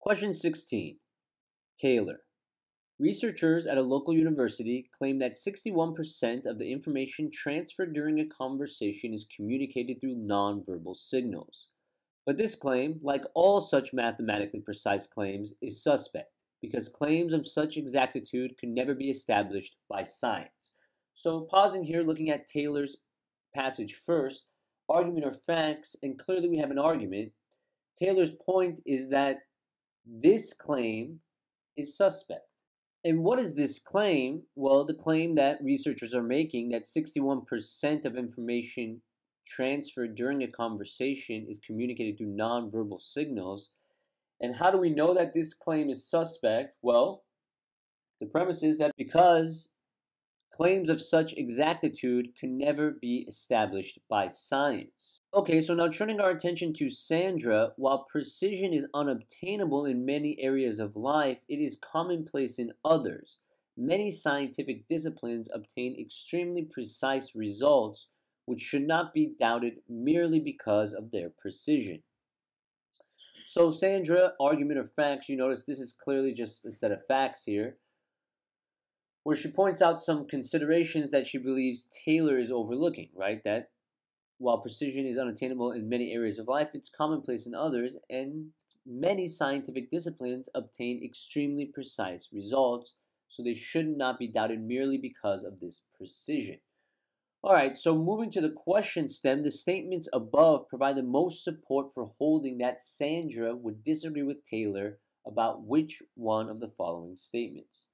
Question 16. Taylor. Researchers at a local university claim that 61% of the information transferred during a conversation is communicated through nonverbal signals. But this claim, like all such mathematically precise claims, is suspect because claims of such exactitude can never be established by science. So, pausing here, looking at Taylor's passage first, argument or facts, and clearly we have an argument. Taylor's point is that this claim is suspect. And what is this claim? Well, the claim that researchers are making that 61% of information transferred during a conversation is communicated through nonverbal signals. And how do we know that this claim is suspect? Well, the premise is that because Claims of such exactitude can never be established by science. Okay, so now turning our attention to Sandra, while precision is unobtainable in many areas of life, it is commonplace in others. Many scientific disciplines obtain extremely precise results, which should not be doubted merely because of their precision. So, Sandra, argument of facts, you notice this is clearly just a set of facts here where she points out some considerations that she believes Taylor is overlooking, right? That while precision is unattainable in many areas of life, it's commonplace in others, and many scientific disciplines obtain extremely precise results, so they should not be doubted merely because of this precision. All right, so moving to the question stem, the statements above provide the most support for holding that Sandra would disagree with Taylor about which one of the following statements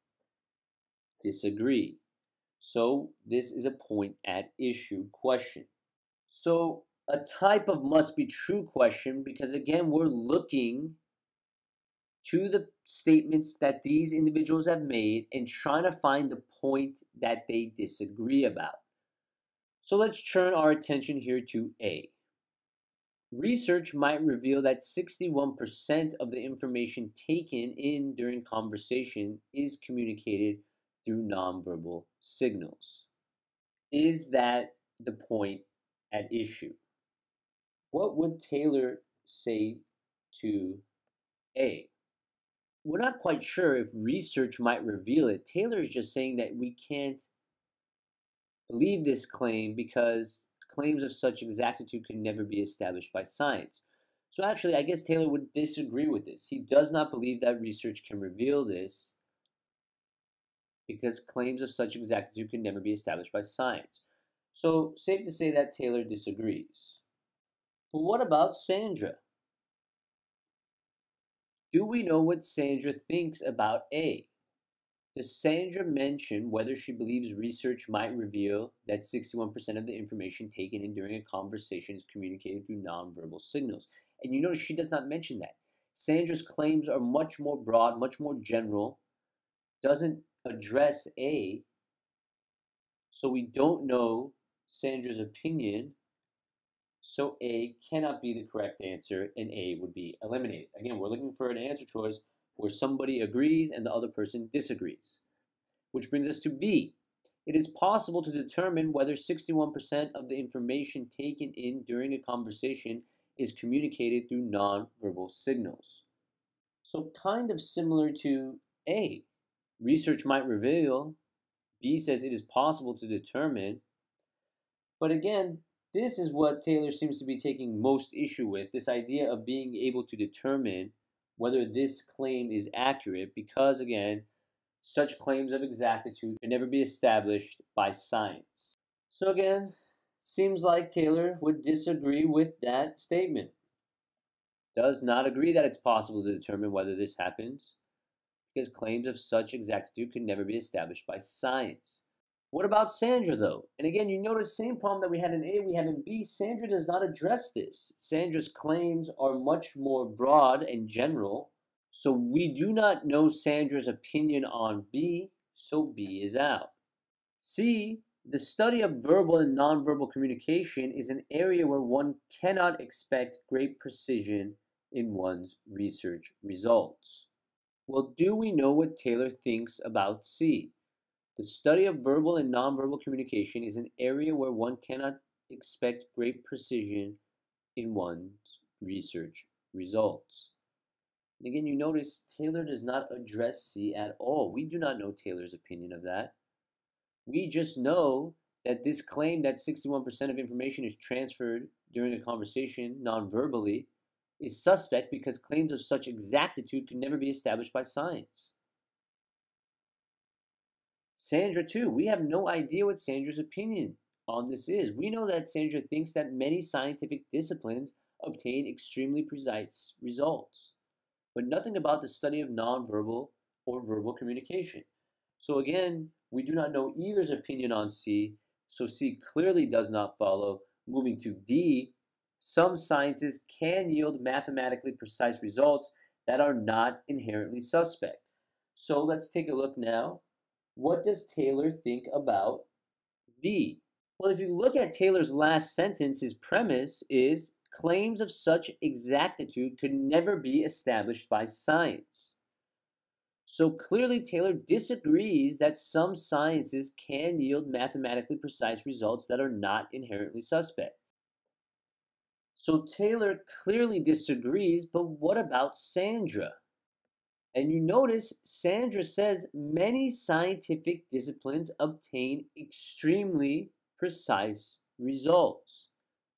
disagree. So this is a point at issue question. So a type of must be true question because again, we're looking to the statements that these individuals have made and trying to find the point that they disagree about. So let's turn our attention here to A. Research might reveal that 61% of the information taken in during conversation is communicated through nonverbal signals. Is that the point at issue? What would Taylor say to A? We're not quite sure if research might reveal it. Taylor is just saying that we can't believe this claim because claims of such exactitude can never be established by science. So actually, I guess Taylor would disagree with this. He does not believe that research can reveal this because claims of such exactitude can never be established by science. So, safe to say that Taylor disagrees. But what about Sandra? Do we know what Sandra thinks about A? Does Sandra mention whether she believes research might reveal that 61% of the information taken in during a conversation is communicated through nonverbal signals? And you notice she does not mention that. Sandra's claims are much more broad, much more general, doesn't address A, so we don't know Sandra's opinion, so A cannot be the correct answer and A would be eliminated. Again, we're looking for an answer choice where somebody agrees and the other person disagrees. Which brings us to B. It is possible to determine whether 61% of the information taken in during a conversation is communicated through nonverbal signals. So kind of similar to A research might reveal. B says it is possible to determine. But again, this is what Taylor seems to be taking most issue with this idea of being able to determine whether this claim is accurate, because again, such claims of exactitude can never be established by science. So, again, seems like Taylor would disagree with that statement. Does not agree that it's possible to determine whether this happens because claims of such exactitude can never be established by science. What about Sandra, though? And again, you notice same problem that we had in A, we have in B. Sandra does not address this. Sandra's claims are much more broad and general. So we do not know Sandra's opinion on B, so B is out. C, the study of verbal and nonverbal communication is an area where one cannot expect great precision in one's research results. Well, do we know what Taylor thinks about C? The study of verbal and nonverbal communication is an area where one cannot expect great precision in one's research results. And again, you notice Taylor does not address C at all. We do not know Taylor's opinion of that. We just know that this claim that 61% of information is transferred during a conversation non-verbally is suspect because claims of such exactitude can never be established by science. Sandra, too, we have no idea what Sandra's opinion on this is. We know that Sandra thinks that many scientific disciplines obtain extremely precise results, but nothing about the study of nonverbal or verbal communication. So again, we do not know either's opinion on C, so C clearly does not follow. Moving to D, some sciences can yield mathematically precise results that are not inherently suspect. So let's take a look now. What does Taylor think about D? Well, if you look at Taylor's last sentence, his premise is claims of such exactitude could never be established by science. So clearly, Taylor disagrees that some sciences can yield mathematically precise results that are not inherently suspect. So Taylor clearly disagrees, but what about Sandra? And you notice Sandra says many scientific disciplines obtain extremely precise results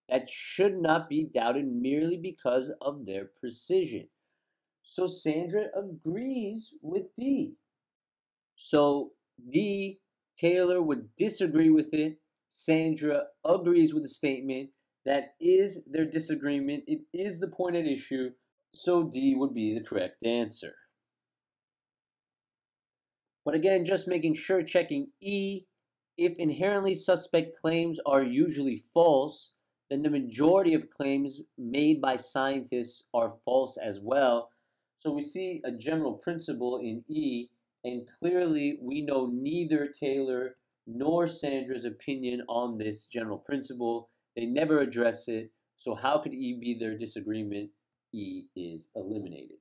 that should not be doubted merely because of their precision. So Sandra agrees with D. So D, Taylor would disagree with it. Sandra agrees with the statement. That is their disagreement. It is the point at issue. So D would be the correct answer. But again, just making sure, checking E, if inherently suspect claims are usually false, then the majority of claims made by scientists are false as well. So we see a general principle in E, and clearly we know neither Taylor nor Sandra's opinion on this general principle. They never address it. So how could E be their disagreement? E is eliminated.